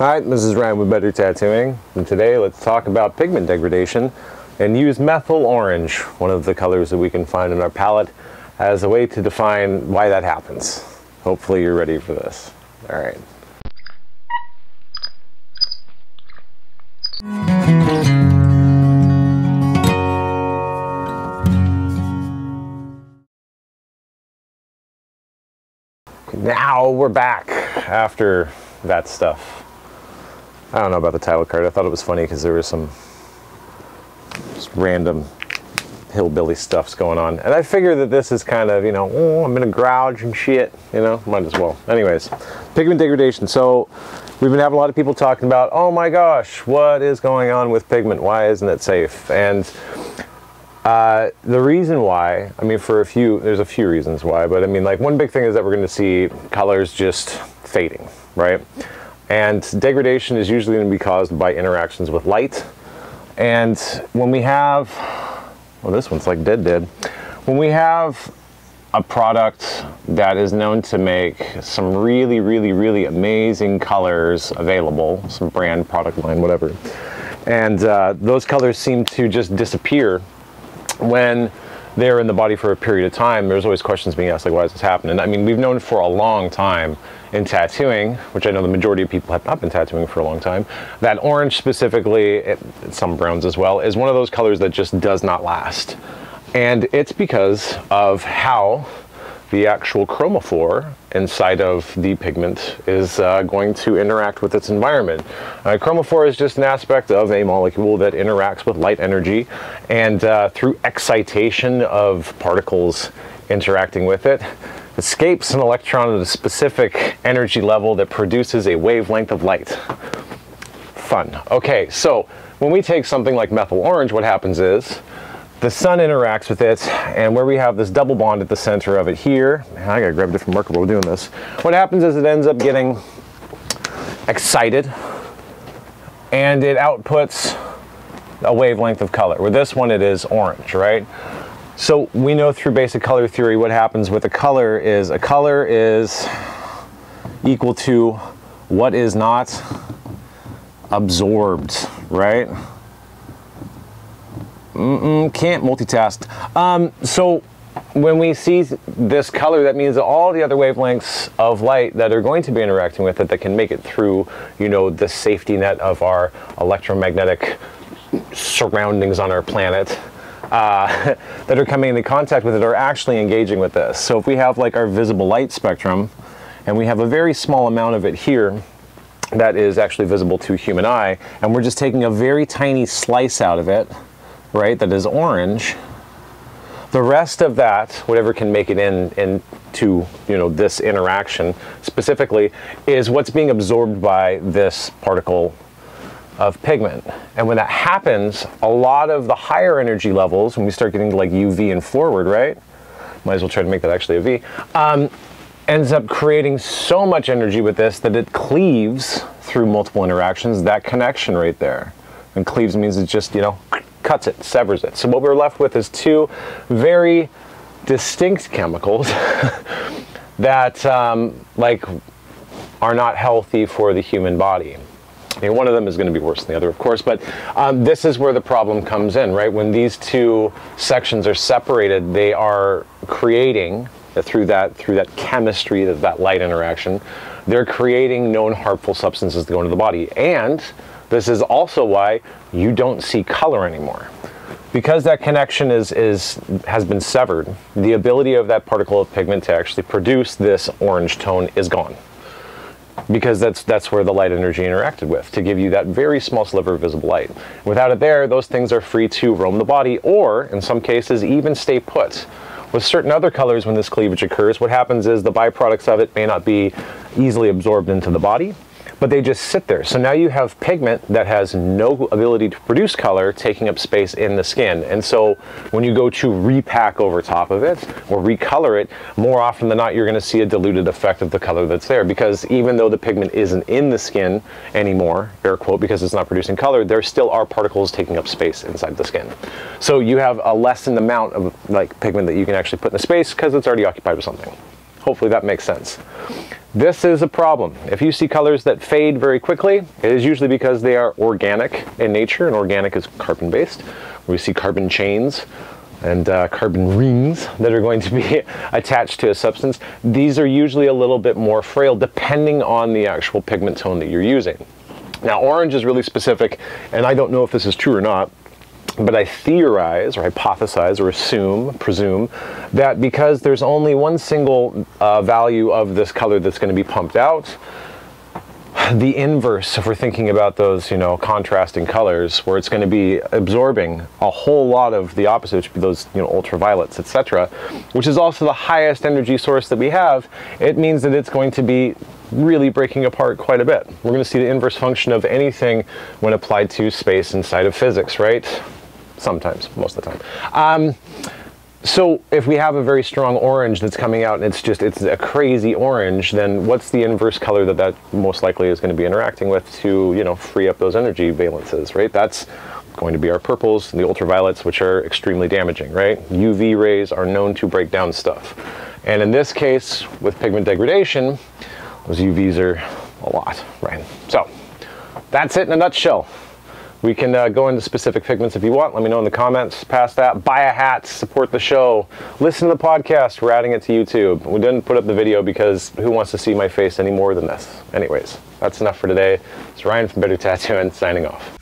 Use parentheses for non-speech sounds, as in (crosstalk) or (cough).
Hi, this is Ryan with Better Tattooing, and today let's talk about pigment degradation and use methyl orange, one of the colors that we can find in our palette, as a way to define why that happens. Hopefully you're ready for this. All right. Now we're back after that stuff. I don't know about the title card. I thought it was funny because there was some random hillbilly stuffs going on. And I figure that this is kind of, you know, oh, I'm in a grouge and shit, you know, might as well. Anyways, pigment degradation. So we've been having a lot of people talking about, oh my gosh, what is going on with pigment? Why isn't it safe? And uh, the reason why, I mean, for a few, there's a few reasons why, but I mean, like one big thing is that we're going to see colors just fading, right? And degradation is usually going to be caused by interactions with light. And when we have, well, this one's like dead dead. When we have a product that is known to make some really, really, really amazing colors available, some brand, product line, whatever, and uh, those colors seem to just disappear when they're in the body for a period of time, there's always questions being asked like, why is this happening? I mean, we've known for a long time in tattooing, which I know the majority of people have not been tattooing for a long time, that orange specifically, it, some browns as well, is one of those colors that just does not last. And it's because of how the actual chromophore inside of the pigment is uh, going to interact with its environment. Uh, chromophore is just an aspect of a molecule that interacts with light energy and uh, through excitation of particles interacting with it, escapes an electron at a specific energy level that produces a wavelength of light. Fun. Okay, so when we take something like methyl orange, what happens is the sun interacts with it, and where we have this double bond at the center of it here, I gotta grab a different marker while we're doing this. What happens is it ends up getting excited, and it outputs a wavelength of color. With this one, it is orange, right? So we know through basic color theory what happens with a color is a color is equal to what is not absorbed, right? Mm -mm, can't multitask. Um, so when we see this color, that means all the other wavelengths of light that are going to be interacting with it that can make it through, you know, the safety net of our electromagnetic surroundings on our planet, uh, (laughs) that are coming into contact with it are actually engaging with this. So if we have like our visible light spectrum, and we have a very small amount of it here, that is actually visible to human eye, and we're just taking a very tiny slice out of it, right, that is orange. The rest of that, whatever can make it in into you know this interaction specifically, is what's being absorbed by this particle of pigment. And when that happens, a lot of the higher energy levels, when we start getting like UV and forward, right? Might as well try to make that actually a V. Um, ends up creating so much energy with this that it cleaves through multiple interactions, that connection right there. And cleaves means it just, you know, cuts it, severs it. So what we're left with is two very distinct chemicals (laughs) that um, like are not healthy for the human body. I mean, one of them is going to be worse than the other, of course, but um, this is where the problem comes in, right? When these two sections are separated, they are creating through that through that chemistry, that, that light interaction, they're creating known harmful substances to go into the body, and this is also why you don't see color anymore. Because that connection is, is, has been severed, the ability of that particle of pigment to actually produce this orange tone is gone. Because that's, that's where the light energy interacted with, to give you that very small sliver of visible light. Without it there, those things are free to roam the body, or in some cases, even stay put. With certain other colors, when this cleavage occurs, what happens is the byproducts of it may not be easily absorbed into the body, but they just sit there. So now you have pigment that has no ability to produce color taking up space in the skin. And so when you go to repack over top of it or recolor it, more often than not, you're gonna see a diluted effect of the color that's there because even though the pigment isn't in the skin anymore, air quote, because it's not producing color, there still are particles taking up space inside the skin. So you have a lessened amount of like pigment that you can actually put in the space because it's already occupied with something. Hopefully that makes sense. This is a problem. If you see colors that fade very quickly, it is usually because they are organic in nature, and organic is carbon based. We see carbon chains and uh, carbon rings (laughs) that are going to be (laughs) attached to a substance. These are usually a little bit more frail depending on the actual pigment tone that you're using. Now, orange is really specific, and I don't know if this is true or not, but I theorize or hypothesize or assume, presume, that because there's only one single uh, value of this color that's going to be pumped out, the inverse, if we're thinking about those, you know, contrasting colors, where it's going to be absorbing a whole lot of the opposite, which would be those, you know, ultraviolets, etc., which is also the highest energy source that we have, it means that it's going to be really breaking apart quite a bit. We're going to see the inverse function of anything when applied to space inside of physics, right? Sometimes, most of the time. Um, so if we have a very strong orange that's coming out and it's just it's a crazy orange, then what's the inverse color that that most likely is going to be interacting with to you know free up those energy valences, right? That's going to be our purples and the ultraviolets, which are extremely damaging, right? UV rays are known to break down stuff, and in this case, with pigment degradation, those UVs are a lot, right? So that's it in a nutshell. We can uh, go into specific pigments if you want. Let me know in the comments. Past that, buy a hat, support the show, listen to the podcast. We're adding it to YouTube. We didn't put up the video because who wants to see my face any more than this? Anyways, that's enough for today. It's Ryan from Better Tattooing signing off.